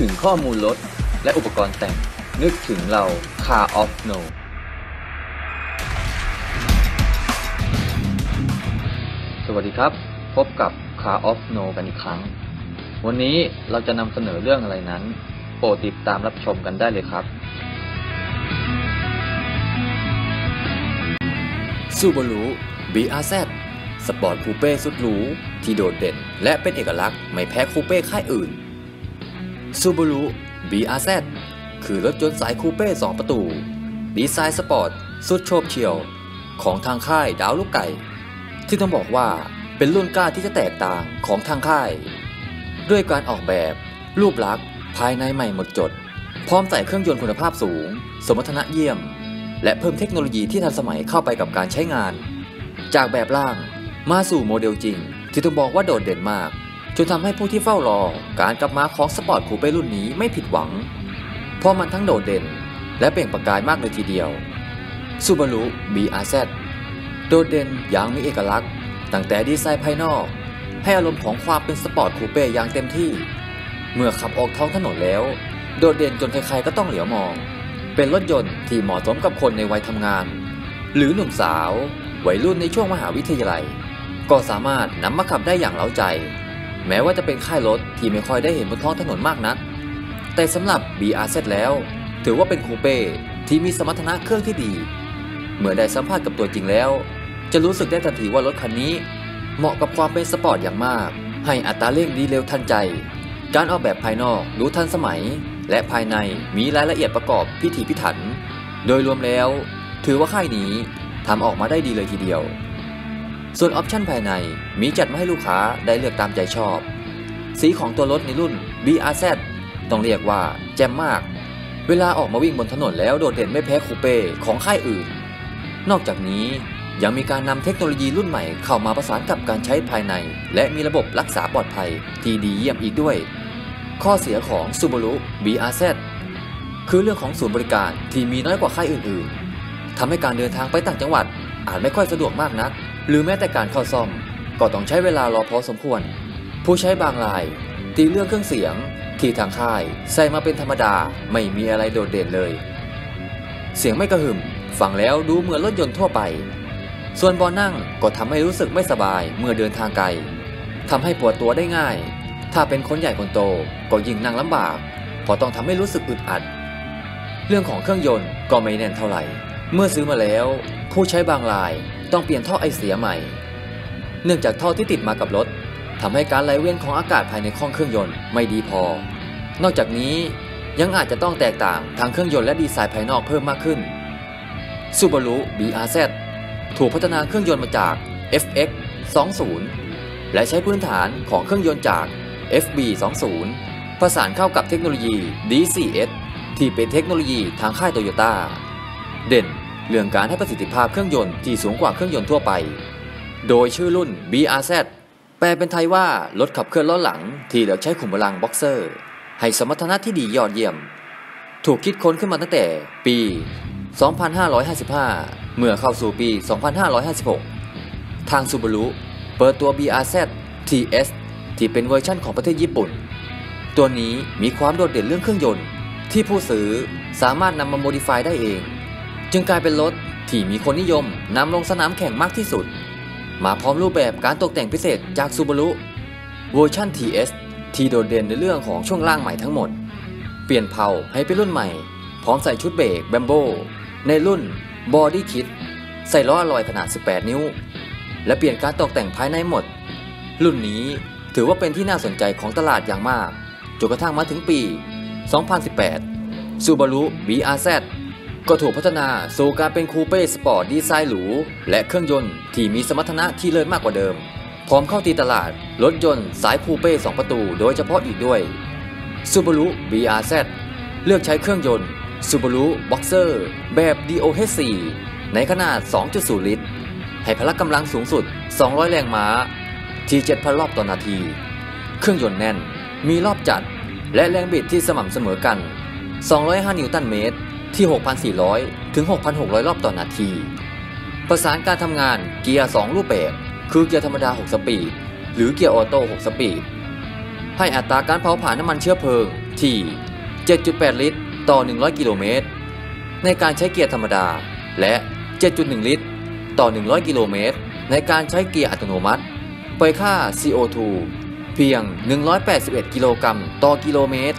นึกถึงข้อมูลรถและอุปกรณ์แต่ง นึกถึงเรา Car of Know สวัสดีครับ พบกับ Car of Know กันอีกครั้ง วันนี้เราจะนำเสนอเรื่องอะไรนั้น โปรดติดตามรับชมกันได้เลยครับซูบารุ BRZ สปอร์ตคูเป้สุดหรูที่โดดเด่น และเป็นเอกลักษณ์ไม่แพ้คูเป้ค่ายอื่น ซูบารุ BRZ คือรถยนต์สายคูเป้ 2 ประตู ดีไซน์สปอร์ต สุดโฉบเฉียว ของทางค่ายดาวลูกไก่ ที่ต้องบอกว่าเป็นรุ่นกล้าที่จะแตกต่างของทางค่าย ด้วยการออกแบบ รูปลักษณ์ ภายในใหม่หมดจด พร้อมใส่เครื่องยนต์คุณภาพสูง สมรรถนะเยี่ยม และเพิ่มเทคโนโลยีที่ทันสมัยเข้าไปกับการใช้งาน จากแบบร่างมาสู่โมเดลจริง ที่ต้องบอกว่าโดดเด่นมาก จนทำให้ผู้ที่เฝ้ารอการกลับมาของสปอร์ตคูเป้รุ่นนี้ไม่ผิดหวัง เพราะมันทั้งโดดเด่น และเปล่งประกายมากเลยทีเดียวซูบารุ BRZ โดดเด่นอย่างมีเอกลักษณ์ตั้งแต่ดีไซน์ภายนอก ให้อารมณ์ของความเป็นสปอร์ตคูเป้อย่างเต็มที่ เมื่อขับออกท้องถนนแล้ว โดดเด่นจนใครๆก็ต้องเหลียวมอง เป็นรถยนต์ที่เหมาะสมกับคนในวัยทำงาน หรือหนุ่มสาววัยรุ่นในช่วงมหาวิทยาลัย ก็สามารถนำมาขับได้อย่างเร้าใจ แม้ว่าจะเป็นค่ายรถที่ไม่ค่อยได้เห็นบนท้องถนนมากนัก แต่สำหรับ BRZ แล้ว ถือว่าเป็นคูเป้ที่มีสมรรถนะเครื่องที่ดี เมื่อได้สัมผัสกับตัวจริงแล้ว จะรู้สึกได้ทันทีว่ารถคันนี้ เหมาะกับความเป็นสปอร์ตอย่างมาก ให้อัตราเร่งดีเร็วทันใจ การออกแบบภายนอกดูทันสมัย และภายในมีรายละเอียดประกอบพิถีพิถัน โดยรวมแล้ว ถือว่าค่ายนี้ทำออกมาได้ดีเลยทีเดียว ส่วนออปชันภายในมีจัดมาให้ลูกค้าได้เลือกตามใจชอบ สีของตัวรถในรุ่น BRZ ต้องเรียกว่าแจ่มมาก เวลาออกมาวิ่งบนถนนแล้วโดดเด่นไม่แพ้คูเป้ของค่ายอื่น นอกจากนี้ยังมีการนำเทคโนโลยีรุ่นใหม่เข้ามาประสานกับการใช้ภายใน และมีระบบรักษาปลอดภัยที่ดีเยี่ยมอีกด้วย ข้อเสียของ Subaru BRZ คือเรื่องของศูนย์บริการที่มีน้อยกว่าค่ายอื่นๆทำให้การเดินทางไปต่างจังหวัดอาจไม่ค่อยสะดวกมากนัก หรือแม้แต่การเข้าซ่อม ก็ต้องใช้เวลารอพอสมควร ผู้ใช้บางราย ตีเรื่องเครื่องเสียง ที่ทางค่ายใส่มาเป็นธรรมดาไม่มีอะไรโดดเด่นเลย เสียงไม่กระหึ่มฟังแล้วดูเหมือนรถยนต์ทั่วไป ส่วนบาะนั่งก็ทำให้รู้สึกไม่สบายเมื่อเดินทางไกลทำให้ปวดตัวได้ง่าย ถ้าเป็นคนใหญ่คนโตก็ยิ่งนั่งลำบากเพราะต้องทำให้รู้สึกอึดอัด เรื่องของเครื่องยนต์ก็ไม่แน่นเท่าไหร่ เมื่อซื้อมาแล้ว ผู้ใช้บางรายต้องเปลี่ยนท่อไอเสียใหม่ เนื่องจากท่อที่ติดมากับรถทำให้การไหลเวียนของอากาศภายในห้องเครื่องยนต์ไม่ดีพอ นอกจากนี้ยังอาจจะต้องแตกต่างทางเครื่องยนต์และดีไซน์ภายนอกเพิ่มมากขึ้น Subaru BRZ ถูกพัฒนาเครื่องยนต์มาจาก FX 20และใช้พื้นฐานของเครื่องยนต์จาก FB 20ผสานเข้ากับเทคโนโลยี D4S ที่เป็นเทคโนโลยีทางค่ายโตโยต้า เด่น เรื่องการให้ประสิทธิภาพเครื่องยนต์ที่สูงกว่าเครื่องยนต์ทั่วไป โดยชื่อรุ่น BRZ แปลเป็นไทยว่ารถขับเคลื่อนล้อหลัง ที่เลือกใช้ขุมพลังบ็อกเซอร์ ให้สมรรถนะที่ดียอดเยี่ยม ถูกคิดค้นขึ้นมาตั้งแต่ปี 2555 เมื่อเข้าสู่ปี 2556 ทางซูบารุเปิดตัว BRZ TS ที่เป็นเวอร์ชั่นของประเทศญี่ปุ่น ตัวนี้มีความโดดเด่นเรื่องเครื่องยนต์ ที่ผู้ซื้อสามารถนำมาโมดิฟายได้เอง จึงกลายเป็นรถที่มีคนนิยมนำลงสนามแข่งมากที่สุด มาพร้อมรูปแบบการตกแต่งพิเศษจากซูบารุเวอร์ชัน TS ที่โดดเด่นในเรื่องของช่วงล่างใหม่ทั้งหมด เปลี่ยนเพลาให้เป็นรุ่นใหม่ พร้อมใส่ชุดเบรก Brembo ในรุ่น Body Kit ใส่ล้ออัลลอยขนาด 18 นิ้ว และเปลี่ยนการตกแต่งภายในหมด รุ่นนี้ถือว่าเป็นที่น่าสนใจของตลาดอย่างมากจนกระทั่งมาถึงปี 2018 Subaru BRZ ก็ถูกพัฒนาสู่การเป็นคูเป้สปอร์ตดีไซน์หรู และเครื่องยนต์ที่มีสมรรถนะที่เลิศมากกว่าเดิม พร้อมเข้าตีตลาด รถยนต์สายคูเป้2ประตูโดยเฉพาะอีกด้วย Subaru BRZ เลือกใช้เครื่องยนต์ Subaru Boxer แบบ DOHC ในขนาด 2.0 ลิตร ให้พละกำลังสูงสุด 200 แรงม้า ที่7,000รอบต่อนาที เครื่องยนต์แน่น มีรอบจัด และแรงบิดที่สม่ำเสมอกัน 205 นิวตันเมตร ที่ 6,400 ถึง 6,600 รอบต่อนาที ประสานการทำงานเกียร์ 2 รูปแบบ คือเกียร์ธรรมดา 6 สปีด หรือเกียร์ออโต้ 6 สปีด ให้อัตราการเผาผลาญน้ำมันเชื้อเพลิงที่ 7.8 ลิตร ต่อ 100 กิโลเมตร ในการใช้เกียร์ธรรมดา และ 7.1 ลิตร ต่อ 100 กิโลเมตร ในการใช้เกียร์อัตโนมัติปล่อยค่า CO2 เพียง 181 กิโลกรัมต่อกิโลเมตร